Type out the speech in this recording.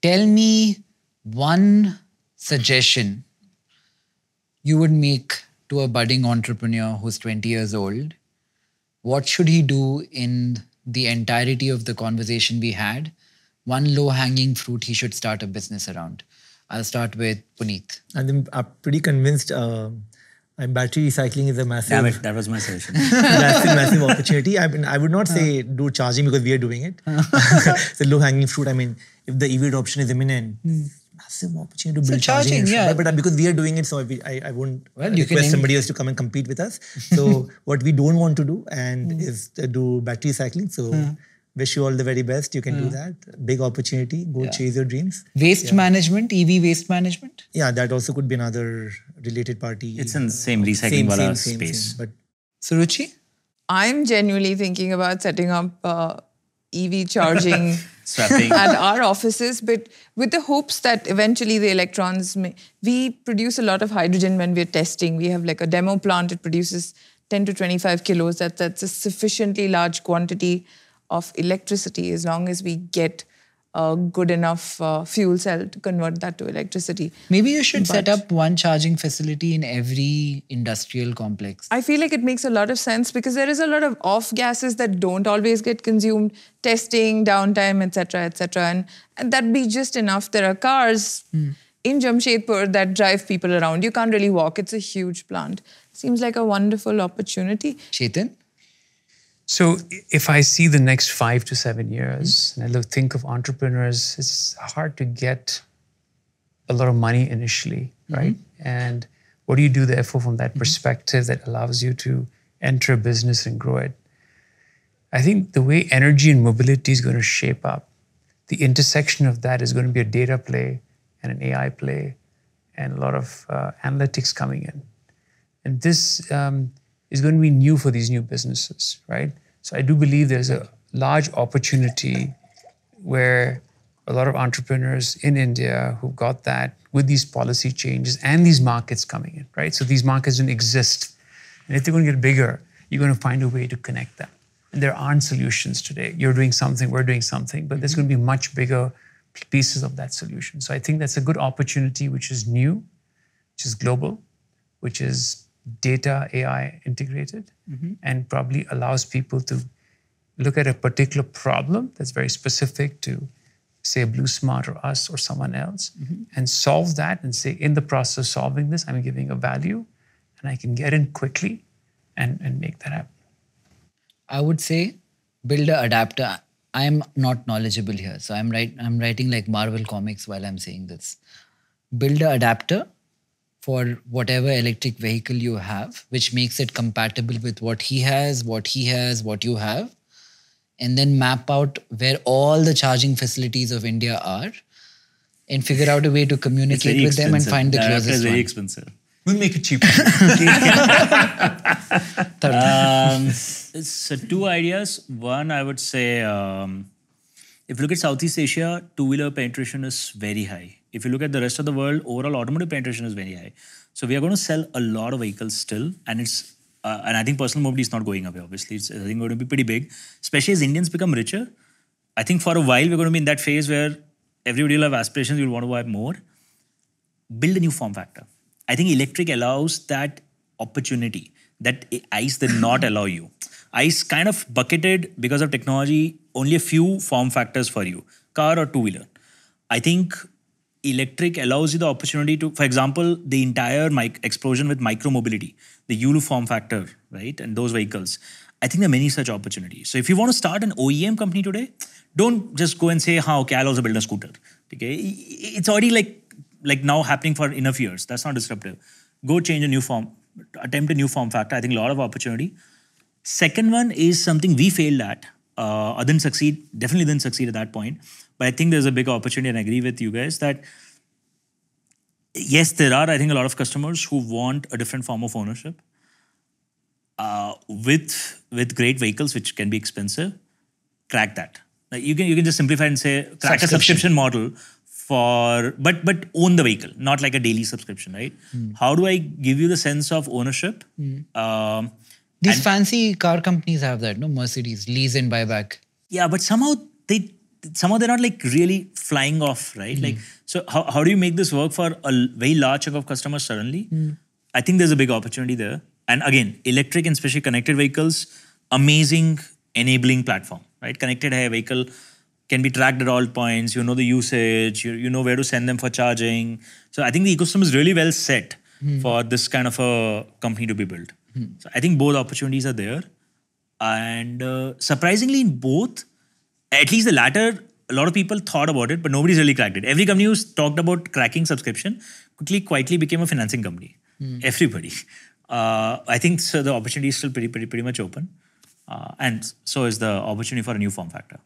Tell me one suggestion you would make to a budding entrepreneur who's 20 years old. What should he do in the entirety of the conversation we had? One low hanging fruit he should start a business around. I'll start with Punit. I'm, pretty convinced uh, battery recycling is a massive. Damn it, that was my suggestion. massive, massive opportunity. I mean, I would not say do charging because we are doing it. it's a low hanging fruit. I mean, if the EV adoption is imminent, Mm. massive opportunity to build charging, charging. yeah. But, but because we are doing it, so we, I, I won't Well, you can request somebody else to come and compete with us. So what we don't want to do and Mm. is to do battery cycling. So wish you all the very best. You can do that. Big opportunity. Go chase your dreams. Waste management, EV waste management. Yeah, that also could be another related party. It's in the same recycling same, wala same, same, space. same. But Suruchi? I'm genuinely thinking about setting up uh, EV charging at our offices, but with the hopes that eventually the electrons may. We produce a lot of hydrogen when we're testing. We have like a demo plant, it produces 10 to 25 kilos. That, that's a sufficiently large quantity of electricity as long as we get a good enough uh, fuel cell to convert that to electricity. Maybe you should set up one charging facility in every industrial complex. I feel like it makes a lot of sense because there is a lot of off gases that don't always get consumed, testing, downtime, etc., etc., and, and that'd be just enough. There are cars in Jamshedpur that drive people around. You can't really walk. It's a huge plant. Seems like a wonderful opportunity. Chetan? So if I see the next five to seven years, and I look, think of entrepreneurs, it's hard to get a lot of money initially, right? And what do you do therefore from that perspective that allows you to enter a business and grow it? I think the way energy and mobility is going to shape up, the intersection of that is going to be a data play and an AI play and a lot of uh, analytics coming in. And this um, is going to be new for these new businesses, right? So I do believe there's a large opportunity where a lot of entrepreneurs in India who've got that with these policy changes and these markets coming in, right? So these markets don't exist. And if they're going to get bigger, you're going to find a way to connect them. And there aren't solutions today. You're doing something, we're doing something, but there's mm-hmm. going to be much bigger pieces of that solution. So I think that's a good opportunity, which is new, which is global, which is data AI integrated, mm-hmm. and probably allows people to look at a particular problem that's very specific to, say, BluSmart or us or someone else, mm-hmm. and solve that and say, in the process of solving this, I'm giving a value, and I can get in quickly and, and make that happen. I would say build a adapter. I'm not knowledgeable here, so I'm right. I'm writing like Marvel comics while I'm saying this. Build a adapter for whatever electric vehicle you have, which makes it compatible with what he has, what he has, what you have, and then map out where all the charging facilities of India are, and figure out a way to communicate very with them and find the That closest is very one. expensive. We'll make it cheaper. Um, so two ideas. One, I would say, um, if you look at Southeast Asia, two-wheeler penetration is very high. If you look at the rest of the world, overall automotive penetration is very high. So we are going to sell a lot of vehicles still, and it's uh, and I think personal mobility is not going away. Obviously, it's I think going to be pretty big, especially as Indians become richer. I think for a while we're going to be in that phase where everybody will have aspirations. You'll want to buy more. Build a new form factor. I think electric allows that opportunity that ICE did not allow you. ICE kind of bucketed because of technology only a few form factors for you, car or two wheeler. I think electric allows you the opportunity to, for example, the entire mic- explosion with micro mobility, the Yulu form factor, right, and those vehicles. I think there are many such opportunities. So if you want to start an OEM company today, don't just go and say, "How okay, I'll also build a scooter." Okay, it's already like like now happening for enough years. That's not disruptive. Go change a new form, attempt a new form factor. I think a lot of opportunity. Second one is something we failed at. Uh, didn't succeed, definitely didn't succeed at that point. But I think there's a big opportunity, and I agree with you guys that yes, there are, I think, a lot of customers who want a different form of ownership uh, with with great vehicles, which can be expensive. Crack that. Like you can you can just simplify and say crack a subscription model for but but own the vehicle, not like a daily subscription, right? How do I give you the sense of ownership? Um, These fancy car companies have that, no? Mercedes, lease and buyback. yeah, but somehow they somehow they're not like really flying off, right? Hmm. Like, so how, how do you make this work for a very large chunk of customers suddenly? Hmm. I think there's a big opportunity there. And again, electric and especially connected vehicles, amazing enabling platform, right? Connected vehicle can be tracked at all points. You know the usage, you, you know where to send them for charging. So I think the ecosystem is really well set hmm. for this kind of a company to be built. So I think both opportunities are there. And uh, surprisingly, in both, at least the latter, a lot of people thought about it, but nobody's really cracked it. Every company who's talked about cracking subscription quickly, quietly became a financing company. Everybody. Uh, I think so. The opportunity is still pretty, pretty, pretty much open, uh, and so is the opportunity for a new form factor.